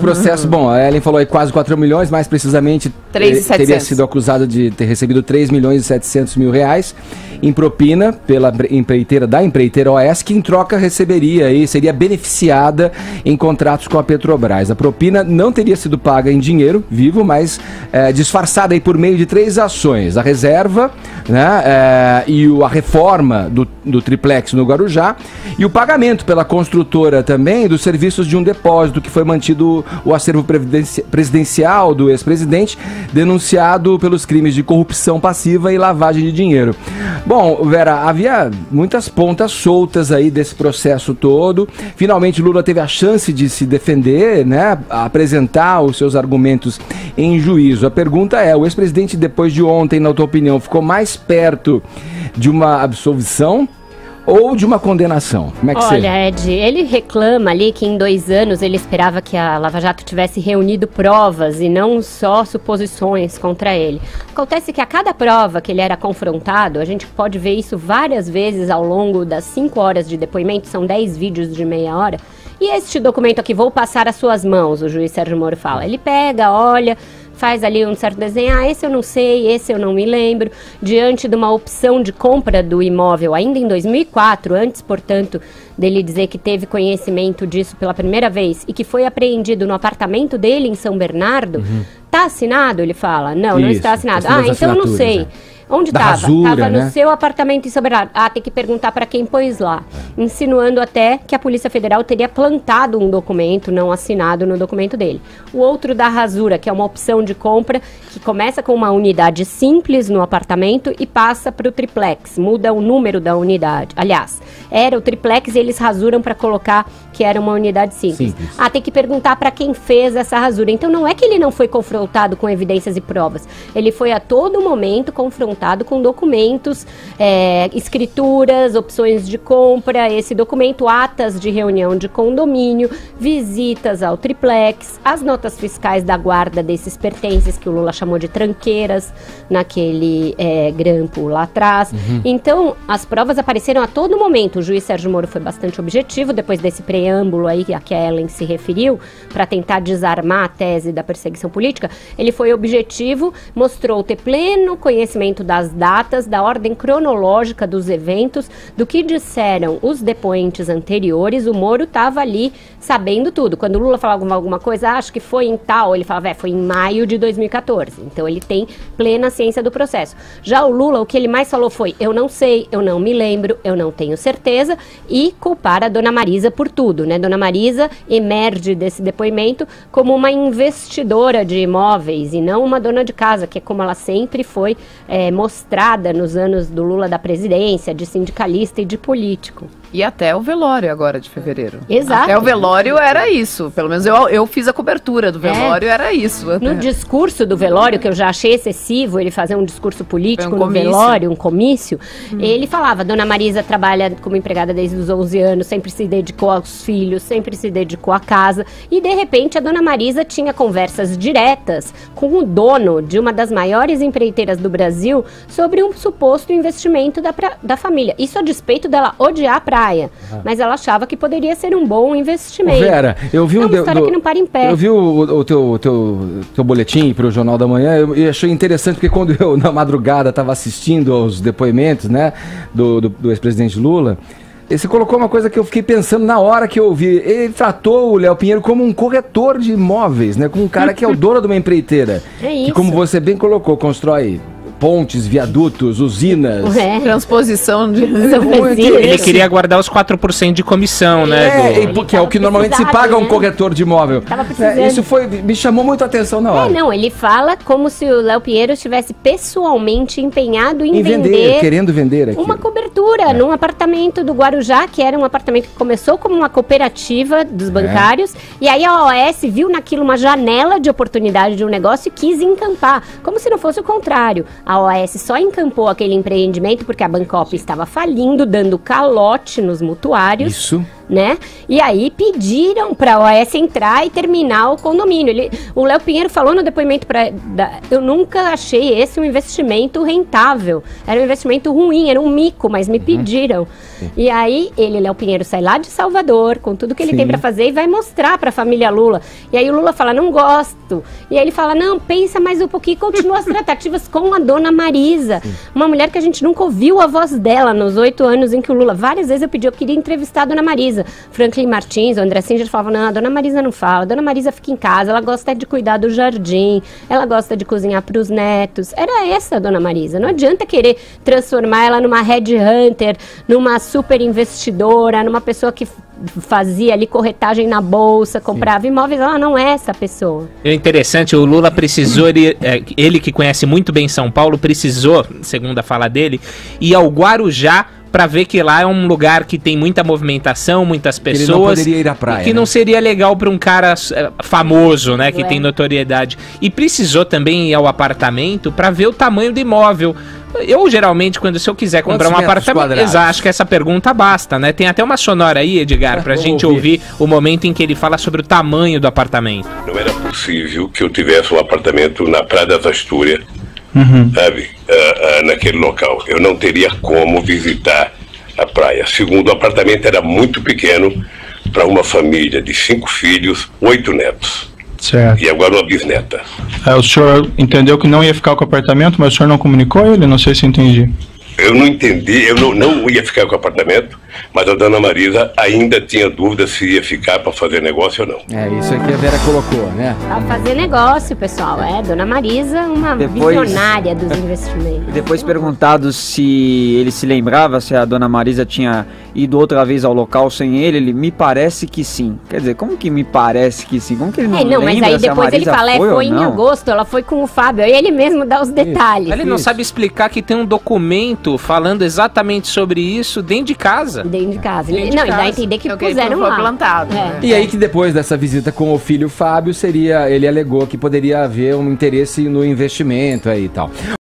Esse processo, bom, a Ellen falou aí quase 4 milhões, mais precisamente 3 eh, teria sido acusado de ter recebido 3 milhões e 700 mil reais em propina pela empreiteira da empreiteira OS, que em troca receberia e seria beneficiada em contratos com a Petrobras. A propina não teria sido paga em dinheiro vivo, mas eh, disfarçada aí por meio de três ações: a reserva, né, eh, e a reforma do, do triplex no Guarujá e o pagamento pela construtora também dos serviços de um depósito que foi mantido o acervo presidencial do ex-presidente, denunciado pelos crimes de corrupção passiva e lavagem de dinheiro. Bom, Vera, havia muitas pontas soltas aí desse processo todo. Finalmente Lula teve a chance de se defender, né, apresentar os seus argumentos em juízo. A pergunta é, o ex-presidente depois de ontem, na tua opinião, ficou mais perto de uma absolvição ou de uma condenação? Como é que Olha, você... Ed, ele reclama ali que em dois anos ele esperava que a Lava Jato tivesse reunido provas e não só suposições contra ele. Acontece que a cada prova que ele era confrontado, a gente pode ver isso várias vezes ao longo das cinco horas de depoimento, são dez vídeos de meia hora. E este documento aqui, vou passar às suas mãos, o juiz Sérgio Moro fala. Ele pega, olha, faz ali um certo desenho, ah, esse eu não sei, esse eu não me lembro, diante de uma opção de compra do imóvel ainda em 2004, antes, portanto, dele dizer que teve conhecimento disso pela primeira vez e que foi apreendido no apartamento dele em São Bernardo, tá assinado, ele fala. Não, não Isso, está assinado. questão Ah, então eu não sei. é. Onde estava? Estava no né? seu apartamento em São Bernardo. Ah, tem que perguntar para quem pôs lá. Insinuando até que a Polícia Federal teria plantado um documento não assinado no documento dele. O outro da rasura, que é uma opção de compra que começa com uma unidade simples no apartamento e passa para o triplex. Muda o número da unidade. Aliás, era o triplex e eles rasuram para colocar que era uma unidade simples. Simples. Ah, tem que perguntar para quem fez essa rasura. Então não é que ele não foi confrontado com evidências e provas. Ele foi a todo momento confrontado com documentos, é, escrituras, opções de compra, esse documento, atas de reunião de condomínio, visitas ao triplex, as notas fiscais da guarda desses pertences que o Lula chamou de tranqueiras naquele é, grampo lá atrás. Então as provas apareceram a todo momento. O juiz Sérgio Moro foi bastante objetivo depois desse preâmbulo aí a que a Ellen se referiu para tentar desarmar a tese da perseguição política. Ele foi objetivo, mostrou ter pleno conhecimento das datas, da ordem cronológica dos eventos, do que disseram os depoentes anteriores. O Moro estava ali sabendo tudo. Quando o Lula falava alguma, alguma coisa, "Ah, acho que foi em tal, ele falava, é, foi em maio de 2014. Então ele tem plena ciência do processo. Já o Lula, o que ele mais falou foi: eu não sei, eu não me lembro, eu não tenho certeza, e culpar a dona Marisa por tudo, né? Dona Marisa emerge desse depoimento como uma investidora de imóveis e não uma dona de casa, que é como ela sempre foi é, mostrada nos anos do Lula da presidência, de sindicalista e de político. E até o velório agora de fevereiro. Exato. Até o velório era isso. Pelo menos eu, eu fiz a cobertura do velório, era isso. No discurso do velório, que eu já achei excessivo ele fazer um discurso político um no comício. velório, um comício, ele falava: Dona Marisa trabalha como empregada desde os 11 anos, sempre se dedicou aos filhos, sempre se dedicou à casa. E de repente a Dona Marisa tinha conversas diretas com o dono de uma das maiores empreiteiras do Brasil sobre um suposto investimento da, pra- da família. Isso a despeito dela odiar a praia. Mas ela achava que poderia ser um bom Ô, investimento. Vera, eu vi É um uma história do- que não para em pé. Eu vi o, o teu, teu, teu boletim para o Jornal da Manhã eu, e achei interessante porque quando eu, na madrugada, estava assistindo aos depoimentos né, do, do, do ex-presidente Lula, você colocou uma coisa que eu fiquei pensando na hora que eu ouvi. Ele tratou o Léo Pinheiro como um corretor de imóveis, né? Como um cara que é o dono de uma empreiteira. É Que, isso. como você bem colocou, constrói pontes, viadutos, usinas. É. Transposição de. É. Ele queria guardar os 4% de comissão, né? É, do- e porque é o que normalmente se paga um né? corretor de imóvel. Tava precisando. É, isso foi, me chamou muito a atenção na É, hora. não, ele fala como se o Léo Pinheiro estivesse pessoalmente empenhado em, em vender, querendo vender aqui. uma cobertura num apartamento do Guarujá, que era um apartamento que começou como uma cooperativa dos É. bancários, e aí a OAS viu naquilo uma janela de oportunidade de um negócio e quis encampar, como se não fosse o contrário. A OAS só encampou aquele empreendimento porque a Bancop estava falindo, dando calote nos mutuários. Isso. Né? E aí pediram para a OAS entrar e terminar o condomínio. Ele, o Léo Pinheiro falou no depoimento para eu nunca achei esse um investimento rentável. Era um investimento ruim, era um mico, mas me pediram. E aí ele, Léo Pinheiro, sai lá de Salvador com tudo que ele Sim. tem para fazer e vai mostrar para a família Lula. E aí o Lula fala: "Não gosto". E aí ele fala: "Não, pensa mais um pouquinho". E continua as tratativas com a dona Marisa, uma mulher que a gente nunca ouviu a voz dela nos oito anos em que o Lula. Várias vezes eu pedi, eu queria entrevistar a dona Marisa. Franklin Martins, o André Singer falavam: "Não, a dona Marisa não fala. A dona Marisa fica em casa, ela gosta de cuidar do jardim, ela gosta de cozinhar para os netos". Era essa a dona Marisa. Não adianta querer transformar ela numa headhunter, numa super investidora, numa pessoa que fazia ali corretagem na bolsa, comprava imóveis. Ela não é essa pessoa. É interessante, o Lula precisou, ele, é, ele que conhece muito bem São Paulo, precisou, segundo a fala dele, ir ao Guarujá para ver que lá é um lugar que tem muita movimentação, muitas Ele não pessoas. poderia ir à praia, e que né? não seria legal para um cara é, famoso, né, que É. tem notoriedade. E precisou também ir ao apartamento para ver o tamanho do imóvel. Eu geralmente, quando se eu quiser comprar Quantos um apartamento? Exato, acho que essa pergunta basta, né? Tem até uma sonora aí, Edgar, pra gente ouvir. ouvir o momento em que ele fala sobre o tamanho do apartamento. Não era possível que eu tivesse um apartamento na Praia das Astúrias, sabe, ah, ah, naquele local. Eu não teria como visitar a praia. Segundo, o apartamento era muito pequeno para uma família de cinco filhos, oito netos Certo. e agora uma bisneta. Aí o senhor entendeu que não ia ficar com o apartamento, mas o senhor não comunicou ele? Não sei se entendi. Eu não entendi, eu não, não ia ficar com o apartamento, mas a dona Marisa ainda tinha dúvida se ia ficar para fazer negócio ou não. É isso aí que a Vera colocou, né? Pra fazer negócio, pessoal. É, dona Marisa, uma Depois- visionária dos investimentos. Depois perguntado se ele se lembrava se a dona Marisa tinha ido outra vez ao local sem ele, ele me parece que sim. Quer dizer, como que me parece que sim? Como que ele não É, não, mas lembra aí se a depois ele fala, é, foi ou foi em não? agosto, ela foi com o Fábio. Aí ele mesmo dá os detalhes. Ele não Isso. sabe explicar que tem um documento falando exatamente sobre isso dentro de casa. Dentro de casa. Dentro de não, e dá a casa. entender que É o que puseram foi lá. plantado, É. né? E aí que depois dessa visita com o filho Fábio, seria, ele alegou que poderia haver um interesse no investimento aí e tal.